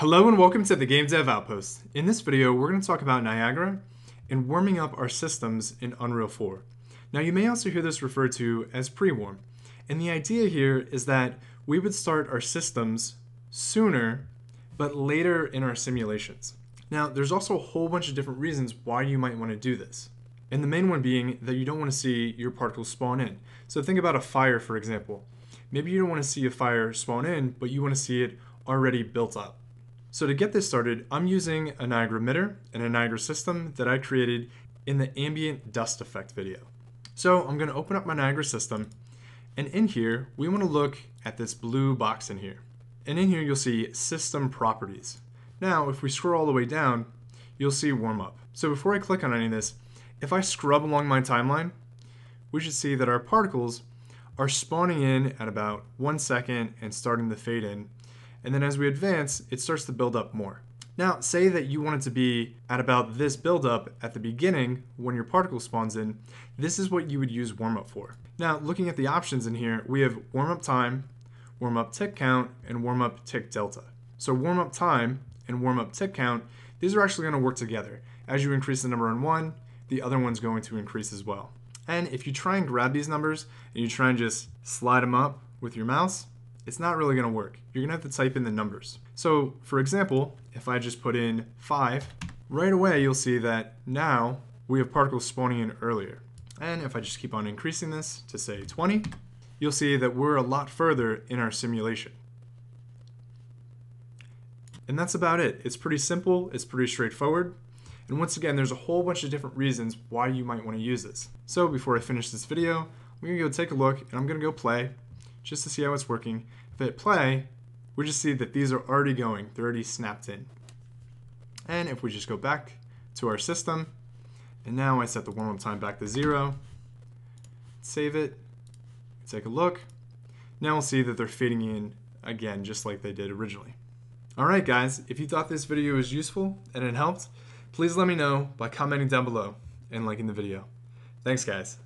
Hello and welcome to the Game Dev Outpost. In this video, we're going to talk about Niagara and warming up our systems in Unreal 4. Now you may also hear this referred to as pre-warm. And the idea here is that we would start our systems sooner, but later in our simulations. Now there's also a whole bunch of different reasons why you might want to do this. And the main one being that you don't want to see your particles spawn in. So think about a fire, for example. Maybe you don't want to see a fire spawn in, but you want to see it already built up. So to get this started, I'm using a Niagara emitter and a Niagara system that I created in the ambient dust effect video. So I'm going to open up my Niagara system and in here we want to look at this blue box in here. And in here you'll see system properties. Now if we scroll all the way down, you'll see warm up. So before I click on any of this, if I scrub along my timeline, we should see that our particles are spawning in at about one second and starting to fade in and then as we advance, it starts to build up more. Now, say that you want it to be at about this buildup at the beginning when your particle spawns in, this is what you would use warm up for. Now, looking at the options in here, we have warm up time, warm up tick count, and warm up tick delta. So warm up time and warm up tick count, these are actually gonna work together. As you increase the number on one, the other one's going to increase as well. And if you try and grab these numbers and you try and just slide them up with your mouse, it's not really going to work. You're going to have to type in the numbers. So for example, if I just put in 5, right away you'll see that now we have particles spawning in earlier. And if I just keep on increasing this to say 20, you'll see that we're a lot further in our simulation. And that's about it. It's pretty simple, it's pretty straightforward. And once again, there's a whole bunch of different reasons why you might want to use this. So before I finish this video, I'm to go take a look and I'm going to go play just to see how it's working. If I hit play, we just see that these are already going. They're already snapped in. And if we just go back to our system, and now I set the warm-up time back to zero, save it, take a look. Now we'll see that they're fading in again, just like they did originally. Alright guys, if you thought this video was useful and it helped, please let me know by commenting down below and liking the video. Thanks guys.